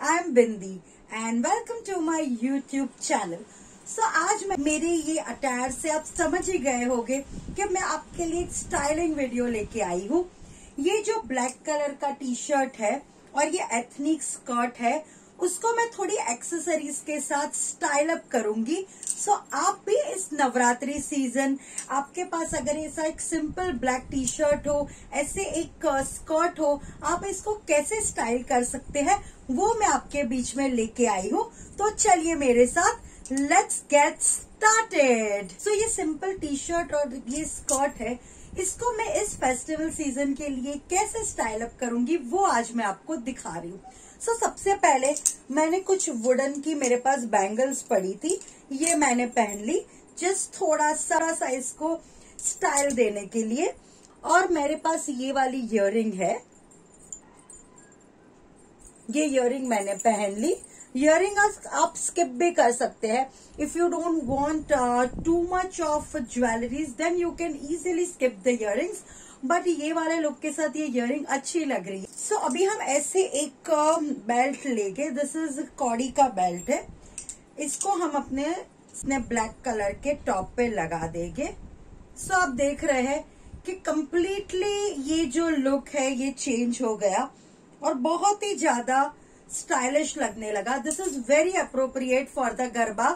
I am Bindi and welcome to my YouTube channel so आज मैं मेरे ये अटायर से आप समझ ही गए होंगे कि मैं आपके लिए एक स्टाइलिंग वीडियो लेके आई हूँ। ये जो ब्लैक कलर का टी शर्ट है और ये एथनिक स्कर्ट है, उसको मैं थोड़ी एक्सेसरीज के साथ स्टाइल अप करूँगी। सो so, आप भी इस नवरात्रि सीज़न आपके पास अगर ऐसा एक सिंपल ब्लैक टी शर्ट हो ऐसे एक स्कर्ट हो आप इसको कैसे स्टाइल कर सकते हैं वो मैं आपके बीच में लेके आई हूँ। तो चलिए मेरे साथ लेट्स गेट स्टार्टेड सो ये सिंपल टी शर्ट और ये स्कर्ट है इसको मैं इस फेस्टिवल सीज़न के लिए कैसे स्टाइल अप करूँगी वो आज मैं आपको दिखा रही हूँ। सो so, सबसे पहले मैंने कुछ वुडन की मेरे पास बैंगल्स पड़ी थी। ये मैंने पहन ली। जस्ट थोड़ा सा साइज़ को स्टाइल देने के लिए। और मेरे पास ये वाली इयरिंग है। ये इयरिंग मैंने पहन ली। इयरिंग आप स्किप भी कर सकते हैं। If you don't want to much of jewelleries then you can easily skip the earrings but ये वाले लुक के साथ ये इयरिंग अच्छी लग रही है। सो so, अभी हम ऐसे एक बेल्ट लेके दिस इज़ कॉडी का बेल्ट है। इसको हम अपने अपने ब्लैक कलर के टॉप पे लगा देंगे। सो so, आप देख रहे हैं कि कम्प्लीटली ये जो लुक है ये चेंज हो गया और बहुत ही ज़्यादा स्टाइलिश लगने लगा। This is very appropriate for the garba.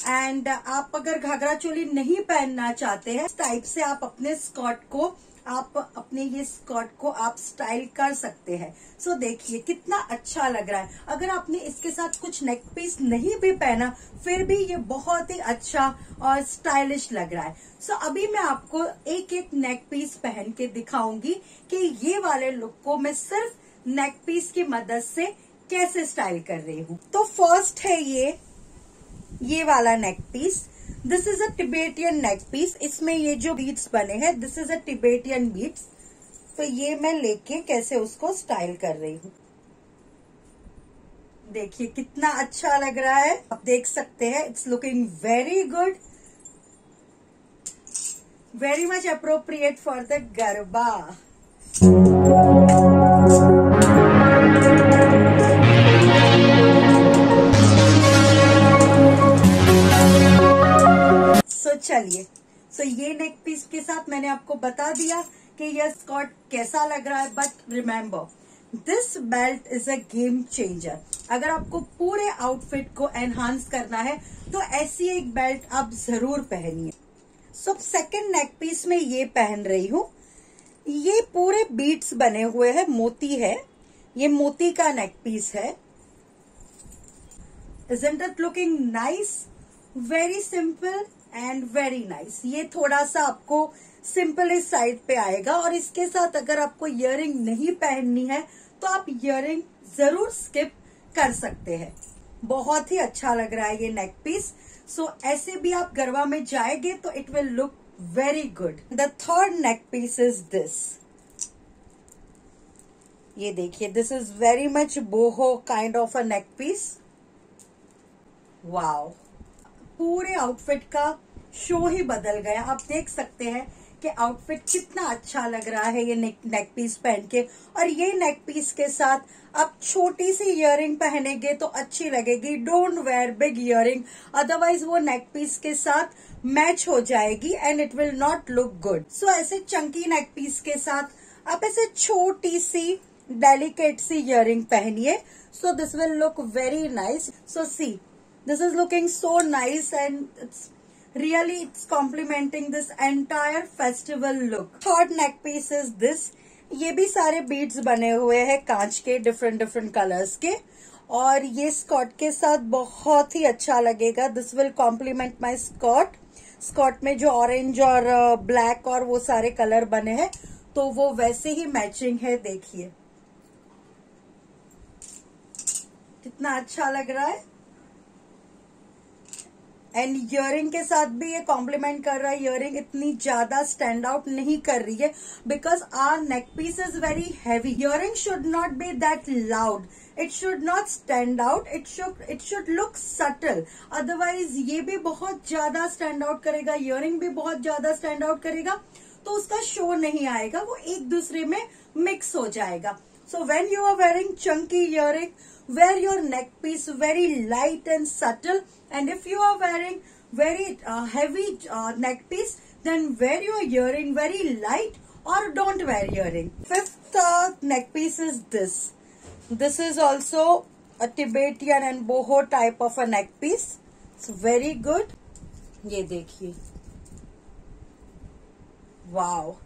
And आप अगर घाघरा चोली नहीं पहनना चाहते हैं टाइप से आप अपने स्कर्ट को आप अपने ये स्कर्ट को आप स्टाइल कर सकते हैं। सो देखिए, कितना अच्छा लग रहा है। अगर आपने इसके साथ कुछ नेक पीस नहीं भी पहना, फिर भी ये बहुत ही अच्छा और स्टाइलिश लग रहा है। सो अभी मैं आपको एक एक नेक पीस पहन के दिखाऊँगी कि ये वाले लुक को मैं सिर्फ़ नेक पीस की मदद से कैसे स्टाइल कर रही हूँ। तो फ़र्स्ट है ये ये वाला neck piece this is a Tibetan neck piece इसमें ये जो बीट्स बने हैं this is a Tibetan beads तो ये मैं लेके कैसे उसको स्टाइल कर रही हूँ? देखिए, कितना अच्छा लग रहा है। आप देख सकते हैं it's looking very good very much appropriate for the garba. चलिए सो ये नेक पीस के साथ मैंने आपको बता दिया कि यह स्कर्ट कैसा लग रहा है but remember this belt is a game changer अगर आपको पूरे आउटफिट को एनहांस करना है तो ऐसी एक बेल्ट आप ज़रूर पहनिए। सो सेकेंड नेक पीस में ये पहन रही हूँ। ये पूरे बीट्स बने हुए हैं, मोती है। ये मोती का नेक पीस है। Isn't it looking nice very simple and very nice ये थोड़ा सा आपको सिंपल इस साइड पे आएगा और इसके साथ अगर आपको इयरिंग नहीं पहननी है तो आप इयरिंग ज़रूर स्किप कर सकते हैं। बहुत ही अच्छा लग रहा है ये नेक पीस सो ऐसे भी आप गरबा में जाएँगे तो it will look very good the third neck piece is this ये देखिए this is very much boho kind of a neck piece wow पूरे आउटफिट का शो ही बदल गया। आप देख सकते हैं कि आउटफिट कितना अच्छा लग रहा है ये नेक नेक पीस पहन के। और ये नेक पीस के साथ आप छोटी सी इयरिंग पहनेंगे तो अच्छी लगेगी। Don't wear big earring otherwise वो नेक पीस के साथ मैच हो जाएगी and it will not look good so ऐसे चंकी नेक पीस के साथ आप ऐसे छोटी सी डेलिकेट सी इयरिंग पहनिए। So this will look very nice so see This is looking so nice and it's really, it's complementing this entire festival look. Third neck piece is this. ये भी सारे बीड्स बने हुए हैं कांच के डिफरेंट डिफरेंट कलर्स के। और ये स्कॉट के साथ बहुत ही अच्छा लगेगा। This will complement my skirt skirt में जो ऑरेंज और ब्लैक और वो सारे कलर बने हैं तो वो वैसे ही मैचिंग है, देखिए। कितना अच्छा लग रहा है। एंड इयरिंग के साथ भी ये कॉम्प्लीमेंट कर रहा है इयरिंग इतनी ज़्यादा स्टैंड आउट नहीं कर रही है because our neck piece is very heavy earring should not be that loud it should not stand out it should it should look subtle otherwise ये भी बहुत ज़्यादा स्टैंड आउट करेगा इयरिंग भी बहुत ज़्यादा स्टैंड आउट करेगा तो उसका शो नहीं आएगा, वो एक दूसरे में मिक्स हो जाएगा। So when you are wearing chunky earring, wear your neck piece very light and subtle. And if you are wearing very uh, heavy uh, neck piece, then wear your earring very light or don't wear earring. Fifth uh, neck piece is this. This is also a Tibetan and boho type of a neck piece. It's very good. ये देखिए wow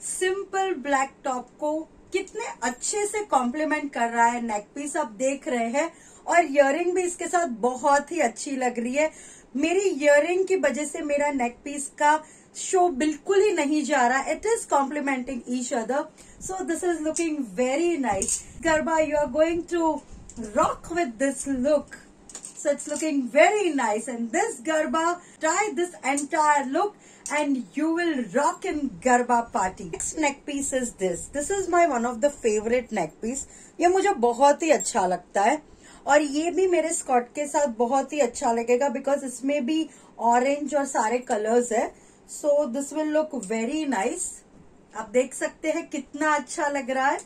simple black top को कितने अच्छे से complement कर रहा है neck piece आप देख रहे हैं और इयरिंग भी इसके साथ बहुत ही अच्छी लग रही है। मेरी इयरिंग की वजह से मेरा नेक पीस का शो बिल्कुल ही नहीं जा रहा। It is complementing each other so this is looking very nice garba you are going to rock with this look So it's looking very nice. And this Garba, try this entire look and you will rock in Garba party. Next neck piece is this. This is my one of the favorite neck piece. ये मुझे बहुत ही अच्छा लगता है और ये भी मेरे स्कर्ट के साथ बहुत ही अच्छा लगेगा बिकॉज़ इसमें भी ऑरेंज और सारे कलर्स है so this will look very nice आप देख सकते हैं कितना अच्छा लग रहा है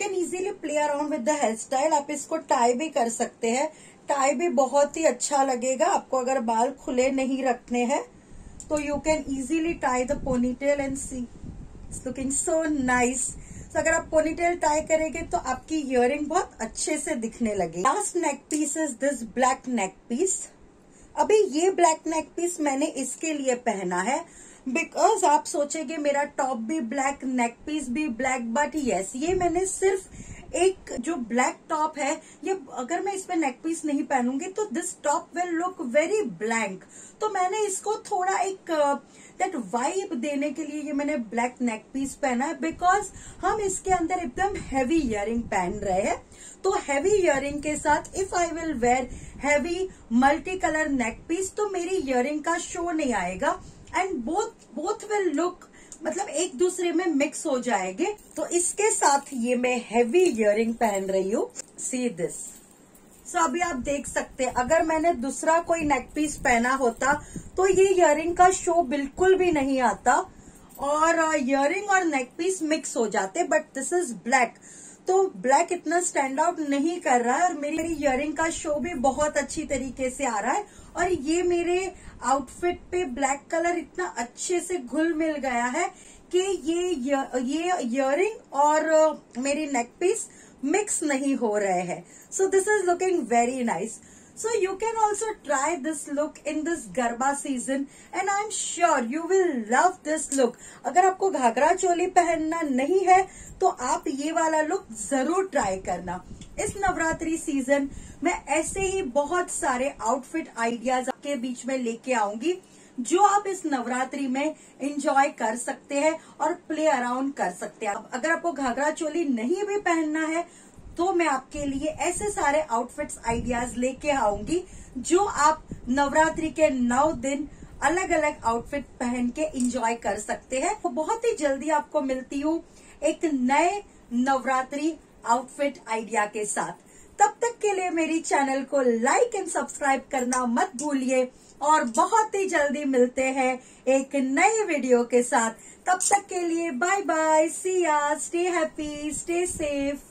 can easily play around with the hair style आप इसको टाई भी कर सकते हैं। टाई भी बहुत ही अच्छा लगेगा। आपको अगर बाल खुले नहीं रखने हैं तो you can easily tie the ponytail and see it's looking so nice तो अगर आप पोनीटेल टाई करेंगे तो आपकी इयरिंग बहुत अच्छे से दिखने लगे last neck piece is this black neck piece अभी ये ब्लैक नेक पीस मैंने इसके लिए पहना है। बिकॉज़ आप सोचेंगे मेरा टॉप भी ब्लैक नेक पीस भी ब्लैक बट यस ये मैंने सिर्फ़ एक जो ब्लैक टॉप है, ये अगर मैं इस नेक पीस नहीं पहनूँगी तो this top will look very blank तो मैंने इसको थोड़ा एक दैट वाइब देने के लिए ये मैंने ब्लैक नेक पीस पहना है बिकॉज़ हम इसके अंदर एकदम हैवी इयरिंग पहन रहे हैं। तो हैवी इयरिंग के साथ if I will wear heavy multi colour neck piece तो मेरी इयरिंग का शो नहीं आएगा। And both both will look मतलब एक दूसरे में मिक्स हो जाएँगे। तो इसके साथ ये मैं हैवी इयरिंग पहन रही हूँ। सी दिस सो so, अभी आप देख सकते हैं। अगर मैंने दूसरा कोई नेक पीस पहना होता तो ये इयरिंग का शो बिल्कुल भी नहीं आता। और इयरिंग और नेक पीस मिक्स हो जाते बट दिस इज़ ब्लैक तो ब्लैक इतना स्टैंड आउट नहीं कर रहा है और मेरी मेरी इयरिंग का शो भी बहुत अच्छी तरीके से आ रहा है। और ये मेरे आउटफिट पे ब्लैक कलर इतना अच्छे से घुल मिल गया है कि ये ये इयरिंग और मेरी नेक पीस मिक्स नहीं हो रहे हैं। So this is looking very nice So, you can also try this look in this Garba season, and I'm sure you will love this look. अगर आपको घाघरा चोली पहनना नहीं है तो आप ये वाला लुक ज़रूर ट्राई करना। इस नवरात्रि सीज़न में ऐसे ही बहुत सारे आउटफिट आइडियाज़ आपके बीच में लेके आऊँगी। जो आप इस नवरात्रि में इंजॉय कर सकते हैं और प्ले अराउंड कर सकते हैं। अगर आपको घाघरा चोली नहीं भी पहनना है तो मैं आपके लिए ऐसे सारे आउटफिट्स आइडियाज़ लेके आऊँगी, जो आप नवरात्रि के नौ दिन अलग अलग आउटफिट पहन के इंजॉय कर सकते हैं। तो बहुत ही जल्दी आपको मिलती हूँ एक नए नवरात्रि आउटफिट आइडिया के साथ। तब तक के लिए मेरी चैनल को लाइक एंड सब्सक्राइब करना मत भूलिए। और बहुत ही जल्दी मिलते हैं एक नए वीडियो के साथ। तब तक के लिए बाय बाय सी या स्टे हैप्पी स्टे सेफ़